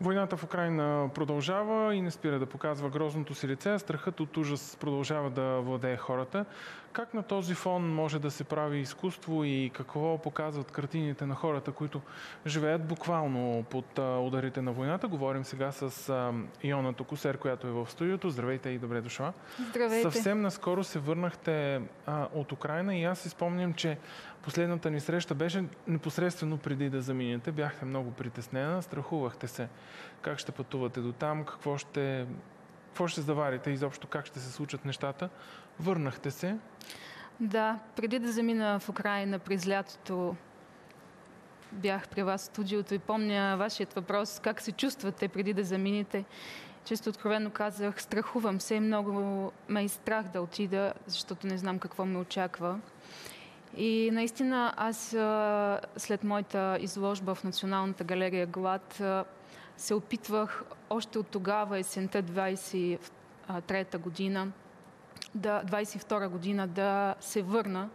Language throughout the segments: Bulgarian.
Войната в Украина продължава и не спира да показва грозното си лице. Страхът от ужас продължава да владее хората. Как на този фон може да се прави изкуство и какво показват картините на хората, които живеят буквално под ударите на войната? Говорим сега с Иона Токусер, която е в студиото. Здравейте и добре дошла. Здравейте. Съвсем наскоро се върнахте от Украина и аз си спомням, че последната ни среща беше непосредствено преди да заминете. Бяхте много притеснена, страхувахте се как ще пътувате до там, какво ще, какво ще заварите, изобщо как ще се случат нещата. Върнахте се. Да, преди да замина в Украина през лятото, бях при вас в студиото и помня вашият въпрос, как се чувствате преди да замините. Често откровено казах, страхувам се много ме и страх да отида, защото не знам какво ме очаква. И наистина аз след моята изложба в Националната галерия Глад се опитвах още от тогава, есента 23-та година, да, 22 година, да се върна.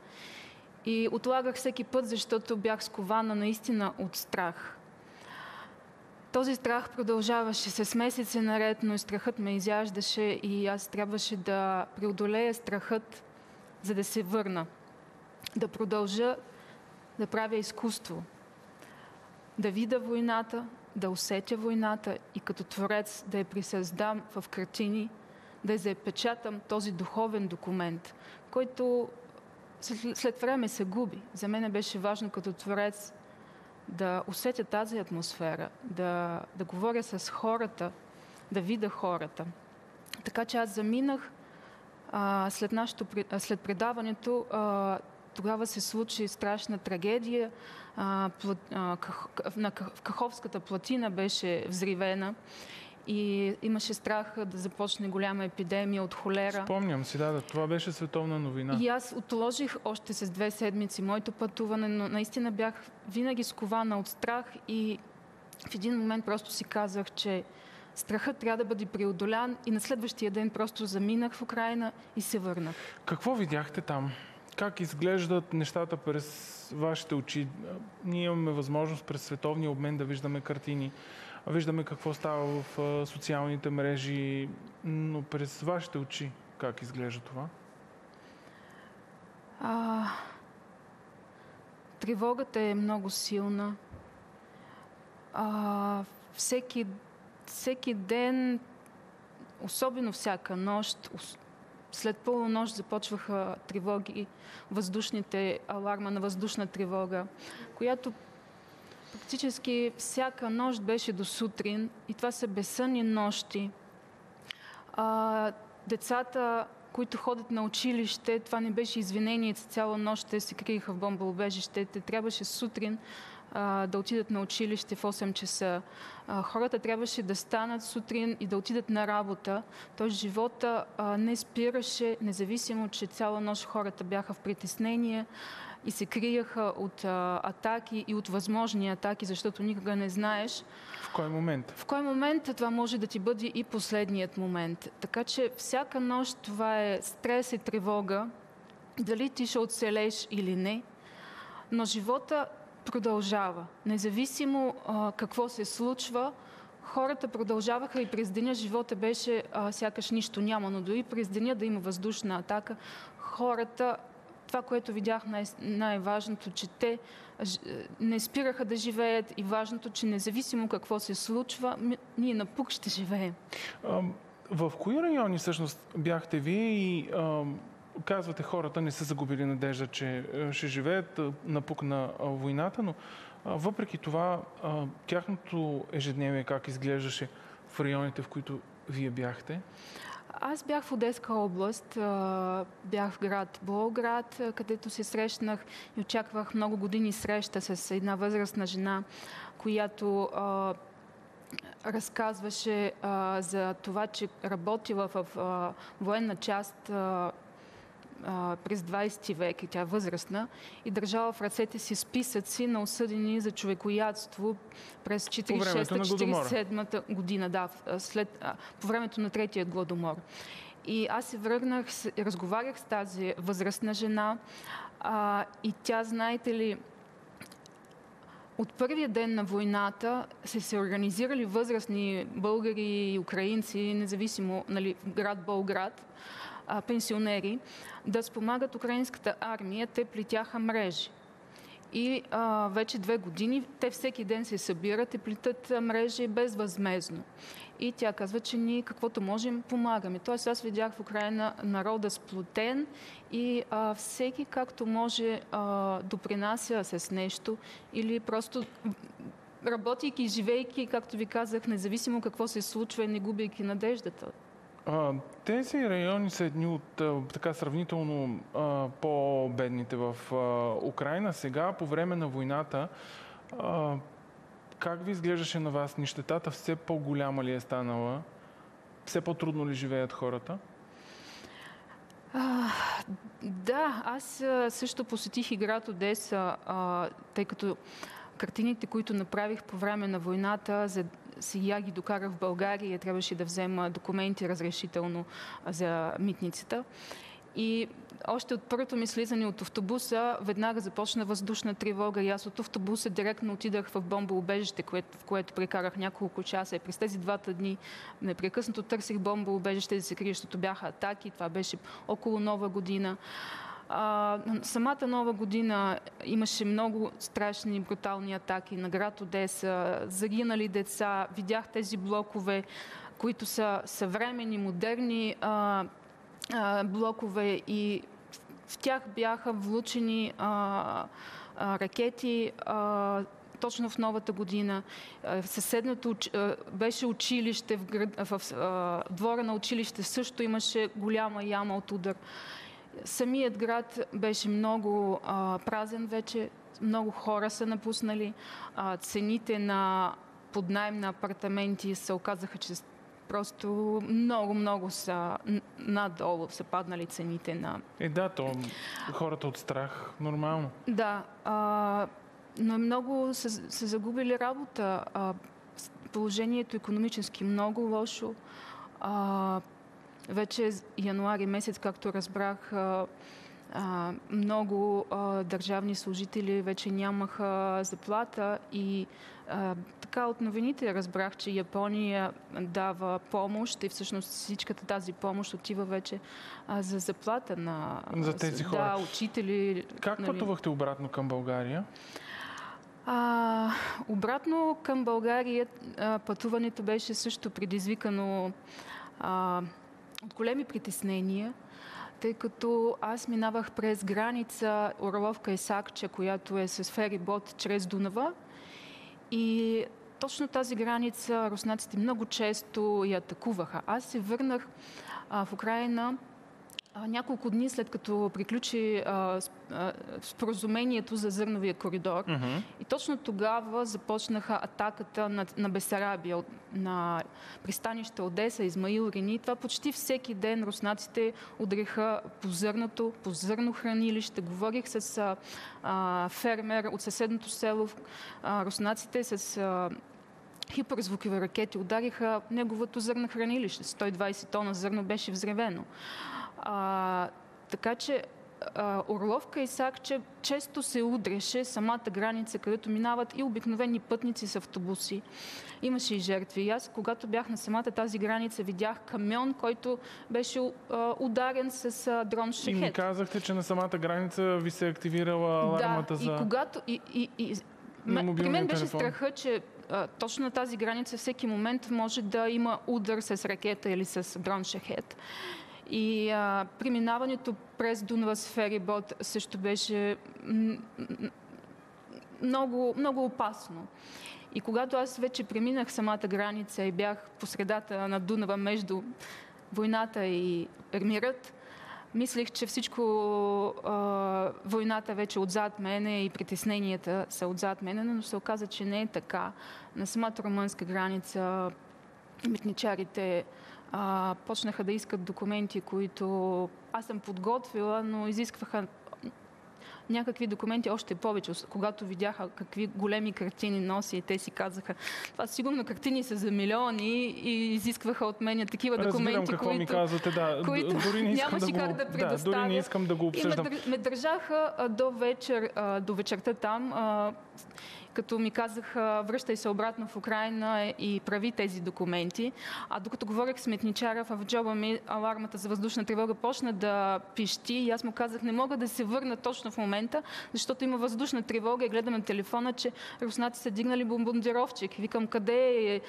И отлагах всеки път, защото бях скована наистина от страх. Този страх продължаваше с месеци наред, но и страхът ме изяждаше и аз трябваше да преодолея страхът, за да се върна. Да продължа да правя изкуство. Да видя войната, да усетя войната и като творец да я присъздам в картини, да я запечатам този духовен документ, който след, след време се губи. За мен беше важно като творец да усетя тази атмосфера, да, да говоря с хората, да видя хората. Така че аз заминах а, след, нашото, след предаването а, тогава се случи страшна трагедия. А, плат, а, ках, на Каховската платина беше взривена и имаше страх да започне голяма епидемия от холера. Спомням си, да, да, това беше световна новина. И аз отложих още с две седмици моето пътуване, но наистина бях винаги скована от страх и в един момент просто си казах, че страхът трябва да бъде преодолян и на следващия ден просто заминах в Украина и се върнах. Какво видяхте там? Как изглеждат нещата през вашите очи. Ние имаме възможност през световния обмен да виждаме картини, виждаме какво става в социалните мрежи, но през вашите очи как изглежда това? А, тревогата е много силна. А, всеки, всеки ден, особено всяка нощ, след полунощ започваха тревоги, въздушните аларма на въздушна тревога, която практически всяка нощ беше до сутрин и това са безсънни нощи. А, децата, които ходят на училище, това не беше извинение, цяла нощ те се криеха в бомбоубежище. Те трябваше сутрин а, да отидат на училище в 8 часа. А, хората трябваше да станат сутрин и да отидат на работа. Тоест живота а, не спираше, независимо, че цяла нощ хората бяха в притеснение и се крияха от а, атаки и от възможни атаки, защото никога не знаеш. В кой момент? В кой момент това може да ти бъде и последният момент. Така че всяка нощ това е стрес и тревога, дали ти ще оцелеш или не. Но живота продължава. Независимо а, какво се случва, хората продължаваха и през деня живота беше а, сякаш нищо няма, но дори през деня да има въздушна атака, хората, това, което видях най- най-важното, че те не спираха да живеят и важното, че независимо какво се случва, ние напук ще живеем. А, в кои райони всъщност бяхте вие и а, казвате, хората не са загубили надежда, че ще живеят напук на войната, но въпреки това, тяхното ежедневие как изглеждаше в районите, в които вие бяхте? Аз бях в Одеска област, бях в град Болград, където се срещнах и очаквах много години среща с една възрастна жена, която разказваше за това, че работила в военна част през 20 век и тя е възрастна и държала в ръцете си списъци на осъдени за човекоядство през 46-47 година, да, след, а, по времето на третия гладомор. И аз се върнах, разговарях с тази възрастна жена а, и тя, знаете ли, от първия ден на войната се се организирали възрастни българи и украинци, независимо, нали, град Болград, а, пенсионери, да спомагат украинската армия. Те плетяха мрежи. И а, вече две години те всеки ден се събират и плитат мрежи безвъзмезно. И тя казва, че ние каквото можем помагаме. Тоест аз видях в Украина народа сплотен и а, всеки както може а, допринася с нещо или просто работейки живейки, както ви казах, независимо какво се случва и не губейки надеждата. Тези райони са едни от така сравнително по-бедните в Украина. Сега, по време на войната, как ви изглеждаше на вас нищетата? Все по-голяма ли е станала? Все по-трудно ли живеят хората? А, да, аз също посетих и град Одеса, а, тъй като картините, които направих по време на войната, за сега ги докарах в България, трябваше да взема документи разрешително за митницата. И още от първото ми слизане от автобуса, веднага започна въздушна тревога и аз от автобуса директно отидах в бомбоубежище, в което прекарах няколко часа. И през тези двата дни непрекъснато търсих бомбоубежище да се крия, защото бяха атаки. Това беше около нова година. А, самата нова година имаше много страшни брутални атаки на град Одеса, загинали деца. Видях тези блокове, които са съвремени, модерни а, а, блокове и в тях бяха влучени а, а, ракети. А, точно в новата година. Съседното беше училище, в, град, в, двора на училище също имаше голяма яма от удар. Самият град беше много а, празен вече, много хора са напуснали. А, цените на поднайм на апартаменти се оказаха, че просто много, много са надолу са паднали цените на... Е, да, то хората от страх, нормално. Да, а, но много са, са загубили работа. А, положението економически много лошо. А, вече януари месец, както разбрах, много държавни служители вече нямаха заплата и така от новините разбрах, че Япония дава помощ и всъщност всичката тази помощ отива вече за заплата на за тези хора. Да, учители. Как нали... пътувахте обратно към България? А, обратно към България а, пътуването беше също предизвикано а, от големи притеснения, тъй като аз минавах през граница Орловка и Сакча, която е с ферибот чрез Дунава. И точно тази граница руснаците много често я атакуваха. Аз се върнах а, в Украина няколко дни след като приключи а, а, споразумението за зърновия коридор. Mm-hmm. И точно тогава започнаха атаката на, на Бесарабия, на пристанище Одеса, Измаил, Рени. Това почти всеки ден руснаците удариха по зърното, по зърно хранилище. Говорих с а, а, фермер от съседното село. А, руснаците с а, хиперзвукови ракети удариха неговото зърно хранилище. 120 тона зърно беше взревено. А, така че а, Орловка и Сакче често се удреше самата граница, където минават и обикновени пътници с автобуси. Имаше и жертви. И аз, когато бях на самата тази граница, видях камион, който беше а, ударен с а, дрон шехет. И ми казахте, че на самата граница ви се е активирала алармата да, за... и когато... И, и, и, при мен беше телефон. страха, че а, точно на тази граница всеки момент може да има удар с ракета или с дрон шехет. И а, преминаването през Дунава с ферибот също беше много, много опасно. И когато аз вече преминах самата граница и бях по средата на Дунава между войната и мирът, мислех, че всичко а, войната вече отзад мене и притесненията са отзад мене, но се оказа, че не е така. На самата румънска граница митничарите а, почнаха да искат документи, които аз съм подготвила, но изискваха някакви документи още повече. Когато видяха какви големи картини носи и те си казаха, това сигурно картини са за милиони и изискваха от мен такива Разбирам документи, какво които, ми казвате, да. които дори не нямаше да как го, да предоставя. Да, дори не искам да го обсъждам. И ме, ме държаха а, до вечер, а, до вечерта там. А, като ми казаха връщай се обратно в Украина и прави тези документи. А докато говорех с метничара в джоба ми, алармата за въздушна тревога почна да пищи и аз му казах, не мога да се върна точно в момента, защото има въздушна тревога и гледам на телефона, че руснаци са дигнали бомбардировчик. Викам, къде е?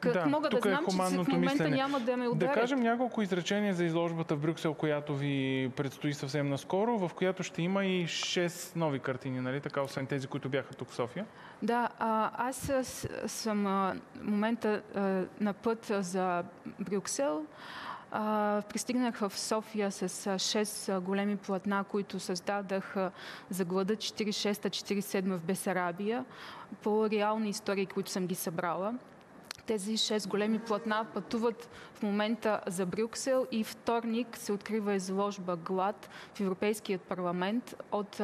Как Да, мога да е знам, че в момента мислене. няма да ме Да ударят? кажем няколко изречения за изложбата в Брюксел, която ви предстои съвсем наскоро, в която ще има и 6 нови картини, нали така, освен тези, които бяха тук в София. Да, а, аз съм в момента а, на път за Брюксел. А, пристигнах в София с 6 големи платна, които създадах за глада 46-47 в Бесарабия по реални истории, които съм ги събрала. Тези 6 големи платна пътуват в момента за Брюксел и вторник се открива изложба Глад в Европейският парламент от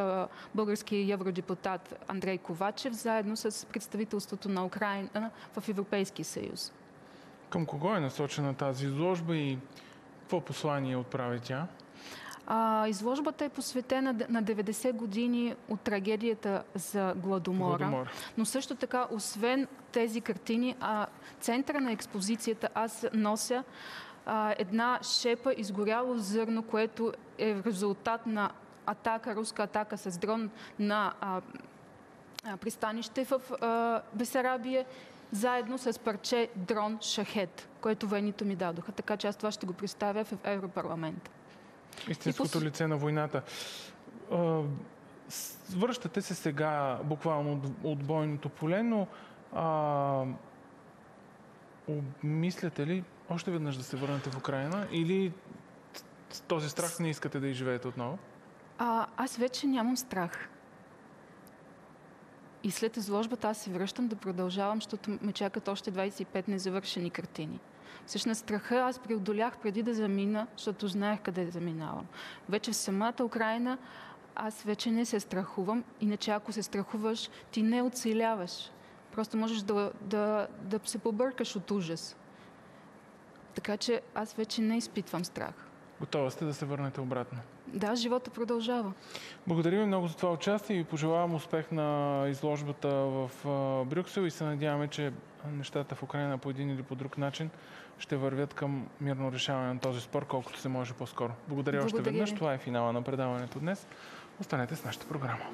българския евродепутат Андрей Ковачев, заедно с представителството на Украина в Европейския съюз. Към кого е насочена тази изложба и какво послание отправя тя? А, изложбата е посветена на 90 години от трагедията за Гладомора. Гладомор. Но също така, освен тези картини, а, центъра на експозицията аз нося а, една шепа изгоряло зърно, което е в резултат на атака, руска атака с дрон на а, а, пристанище в а, Бесарабия, заедно с парче дрон Шахет, което военните ми дадоха. Така че аз това ще го представя в Европарламент. Истинското пос- лице на войната. Връщате се сега буквално от, от бойното поле, но а, обмисляте ли още веднъж да се върнете в Украина или този страх не искате да изживеете отново? А, аз вече нямам страх. И след изложбата аз се връщам да продължавам, защото ме чакат още 25 незавършени картини. Всъщност страха аз преодолях преди да замина, защото знаех къде заминавам. Вече в самата Украина аз вече не се страхувам, иначе ако се страхуваш, ти не оцеляваш. Просто можеш да, да, да се побъркаш от ужас. Така че аз вече не изпитвам страх. Готова сте да се върнете обратно. Да, живота продължава. Благодаря ви много за това участие и пожелавам успех на изложбата в Брюксел и се надяваме, че нещата в Украина по един или по друг начин ще вървят към мирно решаване на този спор, колкото се може по-скоро. Благодаря, още Благодаря веднъж. ви. Това е финала на предаването днес. Останете с нашата програма.